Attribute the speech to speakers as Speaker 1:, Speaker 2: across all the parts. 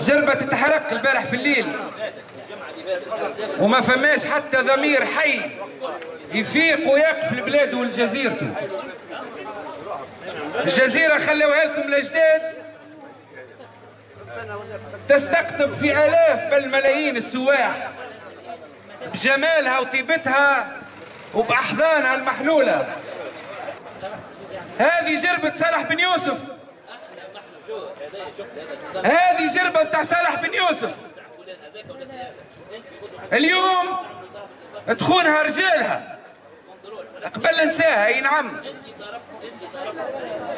Speaker 1: جربة تتحرق البارح في الليل. وما فماش حتى ضمير حي يفيق ويقف البلاد والجزيرته الجزيرة خلوها لكم الأجداد تستقطب في آلاف بل ملايين السواح بجمالها وطيبتها وبأحضانها المحلولة. هذه جربة صالح بن يوسف. هذه جربة بتاع صالح بن يوسف. اليوم تخونها رجالها. قبل ننساها أي نعم.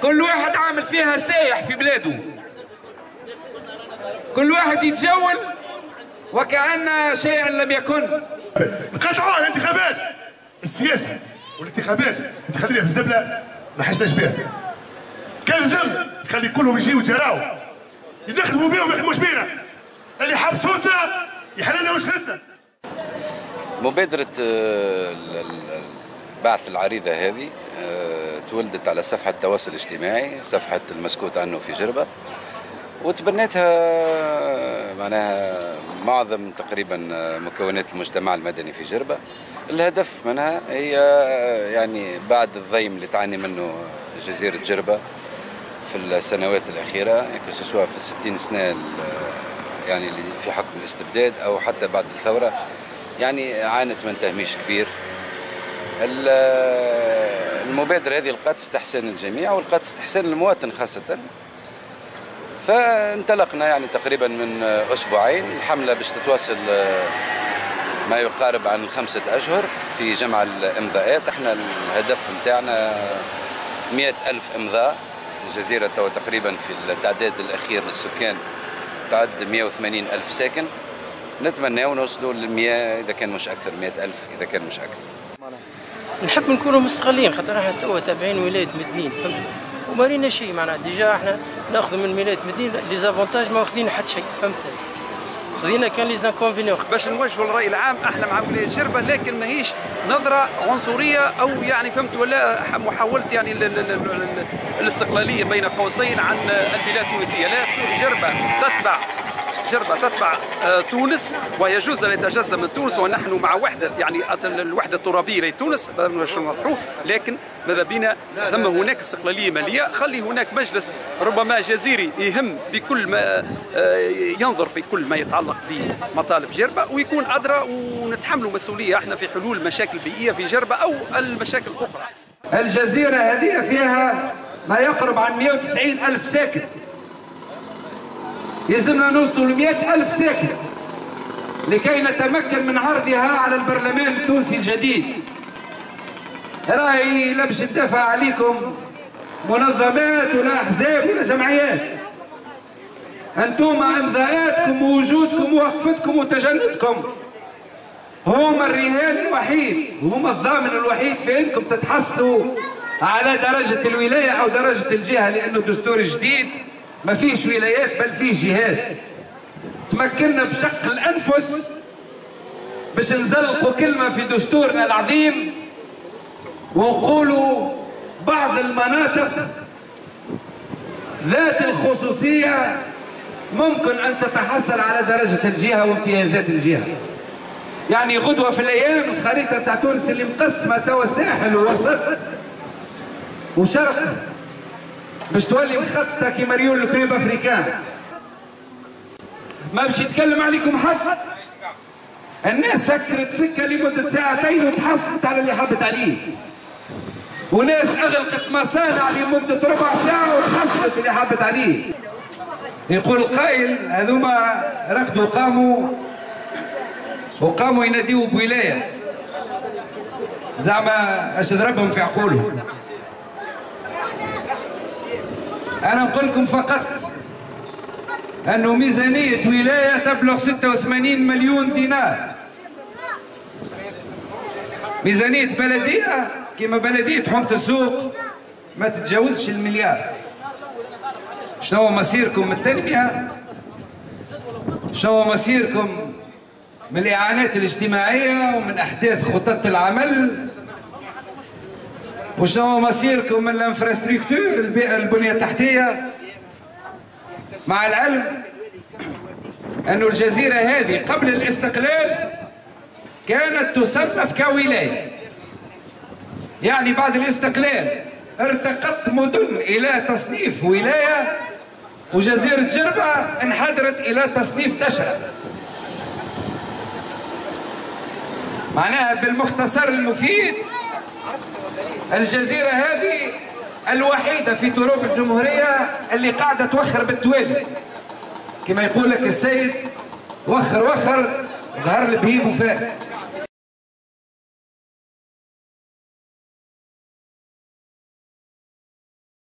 Speaker 1: كل واحد عامل فيها سايح في بلاده. كل واحد يتجول وكأن شيئا لم يكن.
Speaker 2: قطعوها الانتخابات. السياسة والانتخابات. تخلينا في الزبله ما حاجناش بها. كان لازم نخلي كلهم يجيو يتراو يدخلوا بيهم ما يخدموش بينا اللي حبسوتنا يحل لنا مشكلتنا.
Speaker 3: مبادرة آه، البعث العريضة هذه آه، تولدت على صفحة التواصل الاجتماعي صفحة المسكوت عنه في جربة وتبنتها آه، معناها معظم تقريبا آه، مكونات المجتمع المدني في جربة. الهدف منها هي يعني بعد الضيم اللي تعاني منه جزيرة جربة في السنوات الأخيرة سواء في الستين سنة يعني في حكم الاستبداد أو حتى بعد الثورة يعني عانت من تهميش كبير. ال- المبادرة هذه لقات استحسان الجميع ولقات استحسان المواطن خاصة. فانطلقنا يعني تقريبا من أسبوعين الحملة باش تتواصل ما يقارب عن خمسة أشهر في جمع الإمضاءات. إحنا الهدف متاعنا مئة ألف إمضاء. الجزيرة توا تقريبا في التعداد الأخير للسكان تعد 180 ألف ساكن. نتمنى ونوصلوا ل 100 إذا كان مش أكثر 100 ألف إذا كان مش أكثر.
Speaker 4: نحب نكونوا مستقلين خاطر إحنا توا تابعين ولايه مدنين فهمت؟ وما لينا شيء معناها ديجا إحنا ناخذ من ولايه مدنين les avantages ما واخذين حتى شيء فهمت؟ خذينا كان les inconvénients.
Speaker 5: باش نوجهوا الرأي العام إحنا مع ولايه جربه لكن ماهيش نظرة عنصرية أو يعني فهمت ولا محاولة يعني ال ال ال ال الاستقلالية بين قوسين عن البلاد التونسية. لا جربه تتبع. جربة تتبع آه، تونس ويجوز أن يتجزأ من تونس ونحن مع وحدة يعني الوحدة الترابية لتونس لكن ماذا بينا؟ ثم هناك استقلالية مالية خلي هناك مجلس ربما جزيري يهم بكل ما آه، ينظر في كل ما يتعلق بمطالب جربة ويكون أدرى ونتحملوا مسؤولية إحنا في حلول مشاكل بيئية في جربة أو المشاكل الأخرى.
Speaker 1: الجزيرة هذه فيها ما يقرب عن 190 ألف ساكن. يلزمنا نوصلوا ل 100 ألف ساكن لكي نتمكن من عرضها على البرلمان التونسي الجديد. راهي لا باش ندافع عليكم منظمات ولا أحزاب ولا جمعيات أنتم إمضاءاتكم ووجودكم ووقفتكم وتجندكم. هم الرهان الوحيد وهم الضامن الوحيد في إنكم تتحصلوا على درجة الولاية أو درجة الجهة لأنه دستور جديد. ما فيش ولايات بل فيه جهات تمكنا بشق الأنفس باش نزلقوا كلمة في دستورنا العظيم ونقولوا بعض المناطق ذات الخصوصية ممكن أن تتحصل على درجة الجهة وامتيازات الجهة. يعني غدوة في الأيام الخريطة بتاع تونس اللي مقسمة توا ساحل ووسط وشرق. باش تولي مخططة كيما ريول الكريب أفريكان ما باش يتكلم عليكم حد؟ الناس سكرت سكة لمدة ساعتين وتحصلت على اللي حبت عليه. وناس أغلقت مصانع لمدة ربع ساعة وتحصلت اللي حبت عليه. يقول القائل هذوما ركضوا قاموا وقاموا يناديوا بولاية. زعما اش ضربهم في عقولهم. أنا نقول لكم فقط أنه ميزانية ولاية تبلغ 86 مليون دينار. ميزانية بلدية؟ كما بلدية حومة السوق ما تتجاوزش المليار. شنو مصيركم من التنمية؟ شنو مصيركم من الإعانات الاجتماعية ومن أحداث خطط العمل؟ وشنو مصيركم من الانفراستركتور؟ البنية التحتية؟ مع العلم أن الجزيرة هذه قبل الاستقلال كانت تصنف كولاية. يعني بعد الاستقلال ارتقت مدن إلى تصنيف ولاية وجزيرة جربة انحدرت إلى تصنيف دشرة معناها بالمختصر المفيد الجزيرة هذه الوحيدة في تروب الجمهورية اللي قاعدة توخر بالتوالي كما يقول لك السيد وخر وخر ظهر البهيم وفات